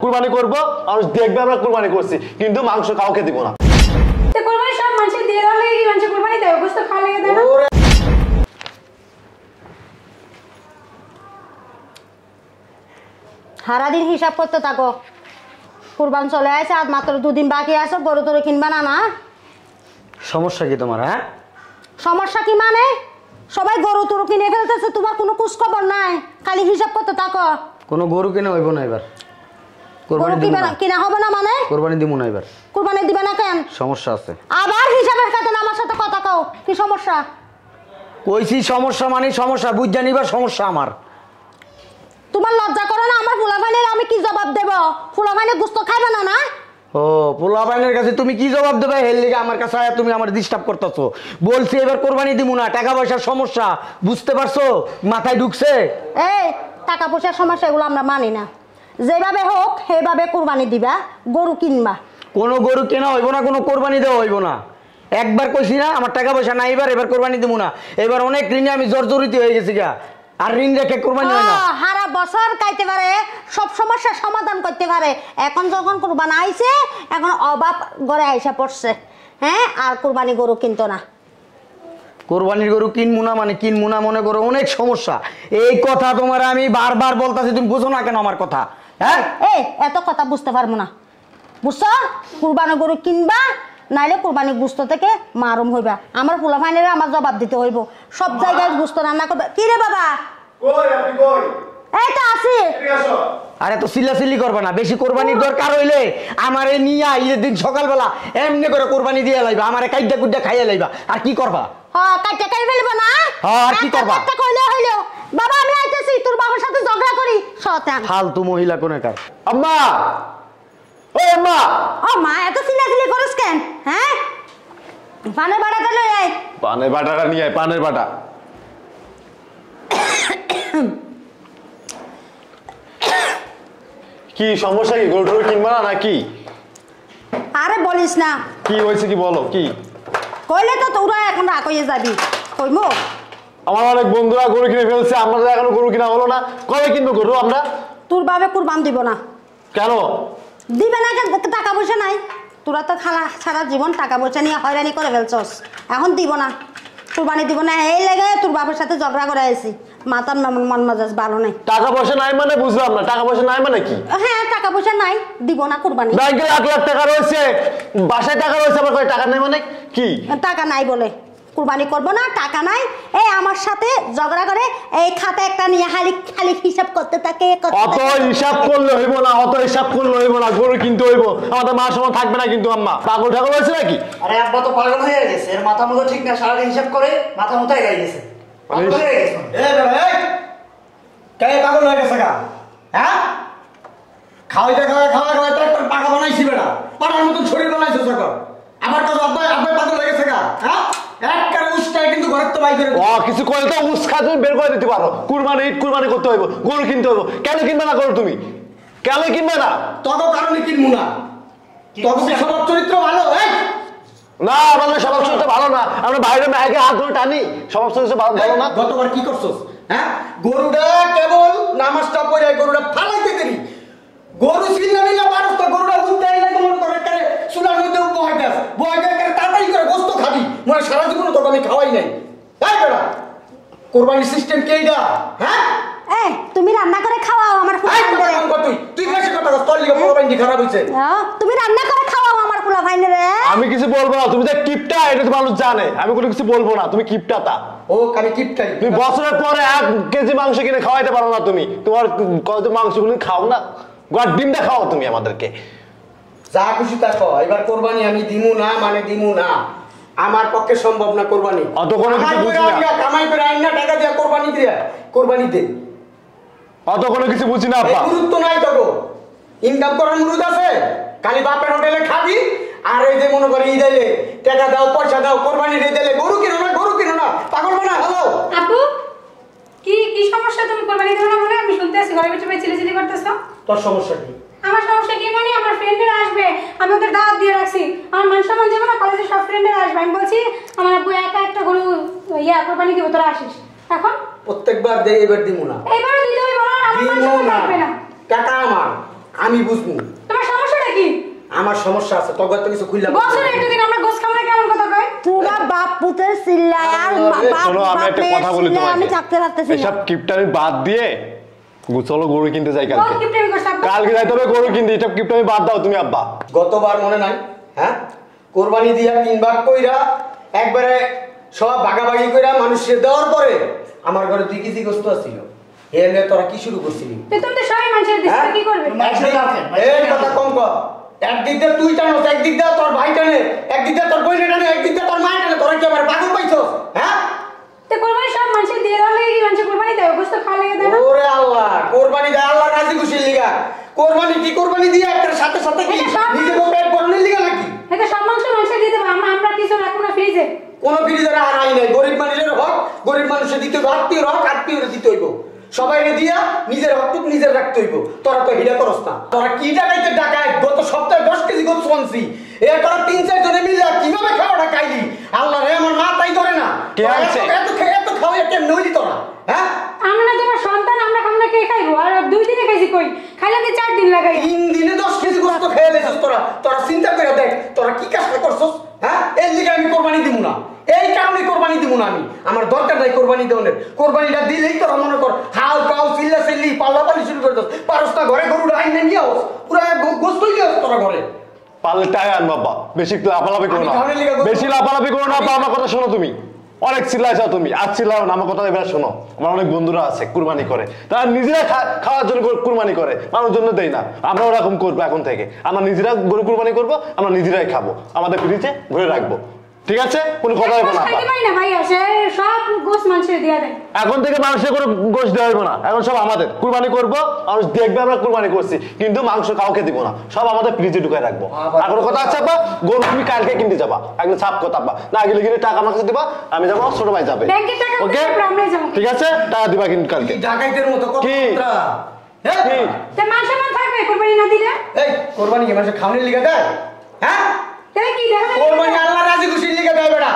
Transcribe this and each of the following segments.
কুরবানি করব মানুষ দেখবে আমরা কুরবানি করছি কিন্তু মাংস কাউকে দিব না। সব দিয়ে লাগে কি কোরবানি দেয় গোস্ত খাওয়া লাগে দেয় না। সারাদিন হিসাব করতে থাকো। কুরবান চলে আসে আর মাত্র দুদিন বাকি আছে গরু টরু কিনবা না না? সমস্যা কি তোমার হ্যাঁ? সমস্যা কি মানে? সবাই গরু টরু কিনে ফেলতেছে তোমার কোনো খোঁজ খবর নাই। খালি হিসাব করতে থাকো। কোনো গরু কিনে হইব না এবার। কোরবানি দিব না। কিনা হবে না মানে? কোরবানি দিব না এবার। কুরবানি দিবে না কেন? সমস্যা আছে। আবার হিসাবের খাতে আমার সাথে কথা কও। কি সমস্যা? কইছি সমস্যা মানে সমস্যা বুঝ নিবার সমস্যা আমার। তোমার লজ্জা করে না আমার আমি কি জবাব দেব? ফুলাফাইনে গুস্ত খাইবে না না? ও পোলা বাইনের কাছে তুমি কি জবাব দেবে? হের লিগে আমার কাছে আয়া তুমি আমার ডিস্টার্ব করতেছো। বলছি এবার কোরবানি দিব না টাকা পয়সার সমস্যা বুঝতে পারছ? মাথায় ঢুকছে? এই টাকা পয়সার সমস্যা এগুলো আমরা মানি না। যেভাবে হোক সেভাবে কুরবানি দিবা গরু কিনবা। কোনো গরু কেনা হইব না কোনো কোরবানি দেওয়া হইব না। একবার কইছি না আমার টাকা পয়সা নাই এবার এবার কোরবানি দিব না। এবার অনেক ঋণে আমি জর্জরিত হয়ে গেছি গা। আর ঋণ রেখে কোরবানি হয় না। সারা বছর খাইতে পারে সব সমস্যার সমাধান করতে পারে। এখন যখন কুরবান আইছে এখন অভাব ঘরে আইসা পড়ছে। হ্যাঁ আর কুরবানি গরু কিনতো না। কোরবানির গরু কিনবো না মানে কিনবো না মনে করো অনেক সমস্যা। এই কথা তোমার আমি বারবার বলতাছি তুমি বুঝো না কেন আমার কথা? হ্যাঁ? এই এত কথা বুঝতে পারব না। বুঝছ? কুরবানি গরু কিনবা নাইলে কুরবানি গুস্ত থেকে মারুম হইবা। আমার ফুলা ফাইনের আমার জবাব দিতে হইব। সব জায়গায় গুস্ত রান্না করবে। কি রে বাবা? এই তো আছি। আরে তো সিলাসিলি করবে না। বেশি কোরবানির দরকার হইলে আমার এই নিয়া ঈদের দিন সকালবেলা এমনি করে কোরবানি দিয়ে লাইবা আমার কাইডা কুইডা খাইয়া লাইবা। আর কি করবা? হ্যাঁ কাটতে কাই ফেলব না। হ্যাঁ, আর কি করবা? কইলে হইল বাবা আমি আইতেছি তোর বাবার সাথে ঝগড়া করি ফালতু মহিলা কোনেকার আম্মা! ও আম্মা! ও মা এত কেন? হ্যাঁ? পানের লই আয়। পানের বাটাটা নিয়ে আয় পানের বাটা। কি সমস্যা কি টরু কিনবা না নাকি? আরে বলিস না। কি হয়েছে কি বলো কি? কইলে তো তোরা এখন রাগ হয়ে যাবি। কইমো? আমার অনেক বন্ধুরা গরু কিনে ফেলছে আমাদের এখনও গরু কিনা হলো না। কবে কিনবো গরু আমরা? তোর বাবে কুরবান দিব না। কেন? দিবে না? টাকা পয়সা নাই। তোরা তো খালা সারা জীবন টাকা পয়সা নিয়ে হয়রানি করে ফেলছস। এখন দিব না। কুরবানি দিব না। এই লেগে তোর বাবার সাথে ঝগড়া করে আইছি। মাতার মন- মন মেজাজ ভালো নাই। টাকা পয়সা নাই মানে বুঝলাম না। টাকা পয়সা নাই মানে কি? হ্যাঁ টাকা পয়সা নাই। দিব না কুরবানি। ব্যাংকে লাখ লাখ টাকা রয়েছে। বাসায় টাকা রয়েছে আমার কাছে টাকা নেই মানে কি? টাকা নাই বলে। কুরবানি করব না টাকা নাই। এই আমার সাথে ঝগড়া করে এই খাতা একটা নিয়ে খালি খালি হিসাব করতে থাকে অত হিসাব করলে হইব না অত হিসাব করলে হইব না গরু কিনতে হইব। আমাদের মা সময় থাকবে না কিন্তু আম্মা। পাগল ঠাকুর হয়েছে নাকি? আরে আব্বা তো পাগল হয়ে গেছে এর মাথা মতো ঠিক না সারাদিন হিসাব করে মাথা মতো এগাই গেছে হয়ে গেছে। এ বেটা, এই! কে পাগল হয়ে গেছে গা? হ্যাঁ? খাওয়াইতে খাওয়াই খাওয়া খাওয়াইতে একটা পাকা বানাইছি বেটা। পাড়ার মতন শরীর বানাইছে সকাল আমার কাছে আব্বাই আব্বাই পাগল হয়ে গেছে গা হ্যাঁ? কিছু করে তো উস্কা তুমি বের করে দিতে পারো। কুরবানি ঈদ কুরবানি করতে হইব গরু কিনতে হইব। কেন কিনবে না গরু তুমি? কেন কিনবে না? তত কারণে কিনবো না। তত স্বভাব চরিত্র ভালো না আমাদের স্বভাব চরিত্র ভালো না। আমরা বাইরে মায়েকে হাত ধরে টানি। স্বভাব চরিত্র ভালো ভালো না? গতবার কি করছস? হ্যাঁ? গরুটা কেবল নামাজটা পড়ে গরুটা ফালাইতে দেরি। গরু ছিন্ন নিলে মানুষ তো গরুটা মনে করে মধ্যে আছে বহাইতে করে তাড়াতাড়ি করে গোস্ত খাবি মনে সারা জীবন তোকে আমি খাওয়াই নাই। তাই বেড়া কোরবানির সিস্টেম কেইডা হ্যাঁ? এই তুমি রান্না করে খাওয়াও আমার ফুলা এই কথা কম কর তুই? তুই বেশি কথা কর তোর লিগে কোরবানি খারাপ হইছে। তুমি রান্না করে খাওয়াও আমার ফুলা ভাইনে আমি কিছু বলব না তুমি যে কিপটা এটা তো মানুষ জানে। আমি কোনো কিছু বলব না তুমি কিপটা তা। ও কিপটাই। তুমি বছরের পরে এক কেজি মাংস কিনে খাওয়াইতে পারো না তুমি। তোমার কত মাংসগুলো খাও না? গোয়ার ডিমটা খাও তুমি আমাদেরকে। যা খুশি তা কর এবার কোরবানি আমি দিমু না মানে দিমু না। আমার পক্ষে সম্ভব না কোরবানি। অত কোনো কিছু বুঝি না। কামাই করে আইন না টাকা দিয়া কোরবানি দিয়া কোরবানি দে অত কোনো কিছু বুঝি না আপা। গুরুত্ব নাই তো গো ইনকাম করার মুরুদ আছে? খালি বাপের হোটেলে খাবি আর এই যে মনে করে ঈদ এলে টাকা দাও পয়সা দাও কোরবানি দিয়ে দিলে গরু কিনো না গরু কিনো না। পাগল বানা হ্যালো? আপু কি কি সমস্যা? তুমি কোরবানি দেবো না বলে আমি শুনতে আছি। ঘরের ভিতরে চিলি চিলি করতেছো? তোর সমস্যা কি? আমার সমস্যা কি মানে? আমার ফ্রেন্ডেরা আসবে। আমি ওদের দাওয়াত দিয়ে রাখছি। আমার মান সম্মান যাবে না? কলেজের সব ফ্রেন্ডেরা আসবে। আমি বলছি আমার আব্বু একা একটা গরু ইয়া কোরবানি দিব তোরা আসিস। এখন? প্রত্যেকবার দে এবার দিমু না। এইবারও দিতে হইব না আমার মান সম্মান না। থাকবে না। টাকা আমার আমি বুঝব। তোমার সমস্যাটা কি? আমার সমস্যা আছে। তোর তো কিছু খুললাম বছরে একটা দিন আমরা গোস না কেমন কথা কয়? তোরা বাপ পুতের চিল্লায় আর বাপ শোনো আমি একটা কথা বলি চিল্লায় আমি তোমাকে থাকতে পারতেছি না। এসব কিপটামি বাদ দিয়ে চলো গরু কিনতে যাই কালকে। কালকে যাইতে হবে গরু কিনতে এসব কিপটামি বাদ দাও তুমি আব্বা। গতবার মনে নাই হ্যাঁ? কোরবানি দিয়া তিন ভাগ কইরা একবারে সব ভাগাভাগি কইরা মানুষকে দেওয়ার পরে আমার ঘরে দুই কেজি গোস্ত আসছিল। এলে তোরা কি শুরু করছিলি? তো তো সবাই মানুষের হ্যাঁ? কি করবে? এই কথা কম কর। একদিক দিয়ে তুই টানোস একদিক দিয়ে তোর ভাই টানে একদিক দিয়ে তোর বোন টানে একদিক দিয়ে তোর মা টানে। তোরা কি আমার পাগল পাইছস? হ্যাঁ? তো কোরবানি সব মানুষের দিয়ে দেওয়ার দেয় গোস খাওয়া লেগে দেয় ওরে আল্লাহ কোরবানি দেয় আল্লাহ রাজি খুশির লিগা। কোরবানি কি কোরবানি দিয়ে একটার সাথে সাথে কি এটা সব- পেট ভরণের লিগা নাকি? এটা সব মাংস মানুষের দিয়ে দেবো আমরা আমরা কিছু রাখব না ফ্রিজে কোন ফিরিজের আর আই নাই গরিব মানুষের হক গরিব মানুষের দিতে হইব আত্মীয় হক আত্মীয়রে দিতে হইব। সবাই দিয়া নিজের হকটুক নিজের রাখতে হইব। তোরা তো হিরা করস না। তোরা কি টাকাইতে টাকায় গত সপ্তাহে দশ কেজি গোছ শুনছি এর তোরা তিন চার জনে মিলে কীভাবে খাওয়াটা খাইলি? আল্লাহ রে আমার মা তাই ধরে না কে তোরা আনছে? এত- এত খেয়ে এত খাওয়া কেমন হইলি তোরা হ্যাঁ আমরা না তোমার সন্তান আমরা আমরা কে খাইবো আর দুই দিনে খাইছি কই খাইলে কি চার দিন লাগাই তিন দিনে দশ কেজি গোস্ত খেয়ে লেছিস তোরা তোরা চিন্তা করে দেখ তোরা কি কাজটা করছস? হ্যাঁ? এর লিগে আমি কোরবানি দিব না। এই কারণে কোরবানি দিব না আমি। আমার দরকার নাই কোরবানি দেওয়ার কোরবানিটা দিলেই তোরা মনে কর হাল কাউ চিল্লা চিল্লি পাল্লা পাল্লি শুরু করে দোস। পারস না ঘরে গরু আইন নিয়ে আস। পুরো গোস্তই নিয়ে আস তোরা ঘরে। পাল্টায় আন বাবা। বেশি লাফালাফি করো না। বেশি লাফালাফি করো না আব্বা আমার কথা শোনো তুমি। অনেক চিল্লাইছো তুমি। আর চিল্লাও না, আমার কথা এবার শোনো। আমার অনেক বন্ধুরা আছে, কুরবানি করে। তারা নিজেরা খাওয়ার জন্য কুরবানি করে। মানুষ জন্য দেয় না। আমরা ওরকম করব এখন থেকে। আমরা নিজেরা গরু কুরবানি করব, আমরা নিজেরাই খাব। আমাদের ফ্রিজে ঘুরে রাখব। ঠিক আছে? কোনো কথা হবে না। আব্বা। খাইতে পারি না ভাই আসে সব গোস মানুষের দিয়ে দেয়। এখন থেকে মানুষের কোনো গোশ দেওয়া হবে না। এখন সব আমাদের। কুরবানি করব মানুষ দেখবে আমরা কুরবানি করছি কিন্তু মাংস কাউকে দিব না। সব আমাদের ফ্রিজে ঢুকাই রাখব। এখন কথা আছে আব্বা গরু তুমি কালকে কিনতে যাবা। একদম ছাপ কথা আব্বা। না গেলে কিন্তু টাকা আমার কাছে দিবা আমি যাব ছোট ভাই যাবে। ওকে। ঠিক আছে? টাকা দিবা কিন্তু কালকে। ডাকাইতের মতো কত কি? হ্যাঁ? তা মাংস মান থাকবে? কোরবানি না দিলে? এই কোরবানি কি মানুষের খাওয়ানোর লিগা দেয়? হ্যাঁ? কি দেখা যায় কোরবানি আল্লাহ রাজি খুশির লিগা দেয় বেটা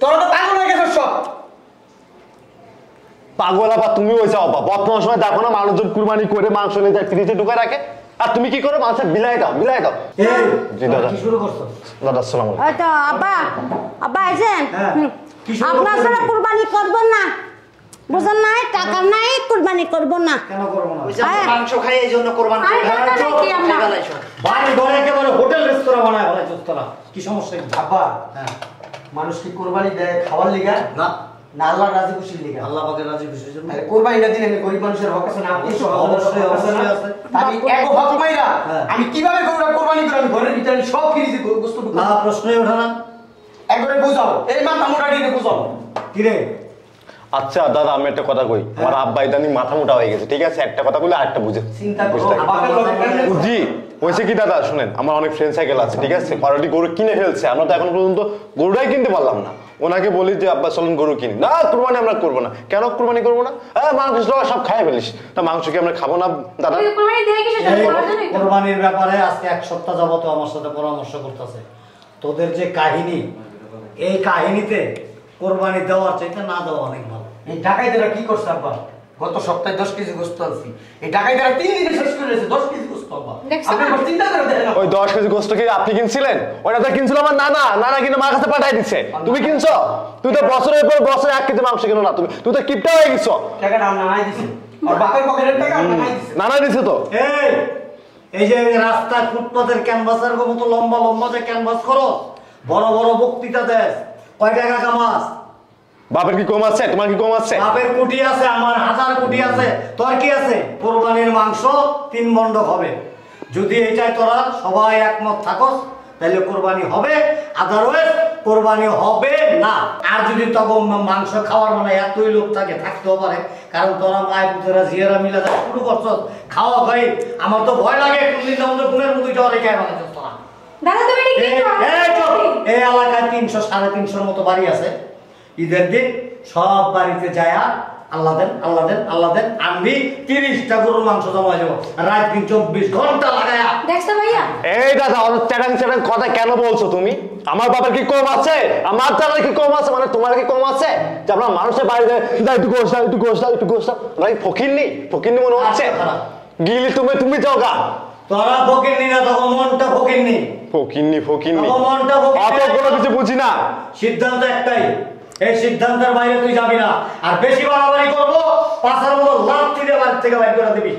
তোরা তো পাগল হয়ে গেছিস সব। পাগল আবার তুমি ওই যাও আব্বা বর্তমান সময় দেখো না মানুষজন কুরবানি করে মাংস নিয়ে যায় ফ্রিজে ঢুকায় রাখে। আর তুমি কি করো মাংসের বিলাই দাও বিলাই দাও। এই জি দাদা। শুরু করছ? দাদা আসসালামু আলাইকুম। তো আব্বা আব্বা আইছেন হ্যাঁ। হুম। কি শুরু আপনার করছেন? কুরবানি করবেন না। বুঝেন কুরবানি করব না। কেন করব না? ওই যে আমরা মাংস খাই এই জন্য কোরবান আরে টাকা নাই কি আমরা? বাড়ি ঘরে একেবারে হোটেল রেস্তোরাঁ বানায় বলে তোরা কি সমস্যা কি আব্বা হ্যাঁ। মানুষ কি কোরবানি দেয় খাওয়ার লিগা? না। না আল্লাহ রাজি খুশির লিগা। আল্লাহ পাকের রাজি খুশির জন্য। কোরবানিটা দিলে আমি গরিব মানুষের হক আছে না? আপনি সহ অবশ্যই, অবশ্যই আছে। আমি এক হক মাইরা হ্যাঁ। আমি কীভাবে গরুটা কোরবানি করে আমি ঘরের ভিতরে সব ফ্রিজে গোস্ত না প্রশ্নই ওঠে না। একবারে বুঝাও। এই মাথা মোটা বুঝাও। কি রে আচ্ছা দাদা আমি একটা কথা কই। আমার আব্বা ইদানিং মাথা মোটা হয়ে গেছে ঠিক আছে? একটা কথা বলে আরেকটা বুঝে। জি হয়েছে কি দাদা? শুনেন আমার অনেক ফ্রেন্ড সাইকেল আছে ঠিক আছে? অলরেডি গরু কিনে ফেলছে। আমরা তো এখন পর্যন্ত গরুটাই কিনতে পারলাম না। ওনাকে বলি যে আব্বা চলুন গরু কিনি। না কুরবানি আমরা করব না। কেন কুরবানি করব না? হ্যাঁ মাংস সব খাই ফেলিস। তা মাংস কি আমরা খাব না দাদা। কোরবানির ব্যাপারে আজকে এক সপ্তাহ যাবত আমার সাথে পরামর্শ করতেছে। তোদের যে কাহিনী এই কাহিনীতে কোরবানি দেওয়ার চাইতে না দেওয়া অনেক ভালো। এই ডাকাইতেরা কি করছে আব্বা? গত সপ্তাহে দশ কেজি গোস্ত আনছি। এই ডাকাইতেরা তিন দিনে শেষ করে দিয়েছে দশ কেজি গোস্ত আব্বা। আপনি চিন্তা করে দেখেন ওই দশ কেজি গোস্ত কি আপনি কিনছিলেন? ওটা তো কিনছিল আমার নানা। নানা কিনে মার কাছে পাঠাই দিচ্ছে তুমি কিনছো? তুই তো বছরের পর বছরে এক কেজি মাংস কিনো না তুমি। তুই তো কিপটা হয়ে গেছো। টাকাটা আমার নানাই দিছে। আর বাপের পকেটের টাকা নানাই দিছে। নানা দিছে তো? এই এই যে রাস্তায় ফুটপাতের ক্যানভাসের মতো লম্বা লম্বা যে ক্যানভাস করো বড় বড় বক্তৃতা দেশ কয় টাকা কামাস? বাপের কি কম আছে? তোমার কি কম আছে? বাপের কুটি আছে আমার হাজার কুটি আছে। তোর কি আছে? কোরবানির মাংস তিন মন্ডক হবে। যদি এটাই তোরা সবাই একমত থাকস তাহলে কোরবানি হবে। আদারওয়াইজ কোরবানি হবে না। আর যদি তখন মাংস খাওয়ার মানে এতই লোক থাকে থাকতেও পারে। কারণ তোরা মায় পুতেরা জিয়ারা মিলে যা শুরু করছস খাওয়া ভাই আমার তো ভয় লাগে কোনদিন আমাদের গুণের মধ্যে যাওয়ার রেখে বানাচ্ছিস তোরা। এই এলাকায় তিনশো সাড়ে তিনশোর মতো বাড়ি আছে। ঈদের দিন সব বাড়িতে যায়া আল্লাহ দেন আল্লাহ দেন আল্লাহ দেন আমি তিরিশটা গরুর মাংস জমা যাব রাত দিন চব্বিশ ঘণ্টা লাগায়া। দেখছ ভাইয়া? এই দাদা অত চ্যাটাং চ্যাটাং কথা কেন বলছো তুমি? আমার বাবার কি কম আছে? আমার চালার কি কম আছে? মানে তোমার কি কম আছে? যে আমরা মানুষের দাও একটু গোস দাও একটু গোস দাও একটু গোস দাও। আমরা কি ফকির নেই ফকির নেই মনে হচ্ছে? আচ্ছা। গিলি তুমি তুমি যাও গা। তোরা ফকিরনি না তখন মনটা ফকিরনি। ফকিন্নি ফকিন্নি তখন মনটা ফকিরনি। অত কোনো কিছু বুঝি না। সিদ্ধান্ত একটাই এই সিদ্ধান্তের বাইরে তুই যাবি না। আর বেশি বাড়াবাড়ি করব পাশার মতো লাভ দিয়ে বাড়ি থেকে বাইর করে দিবি।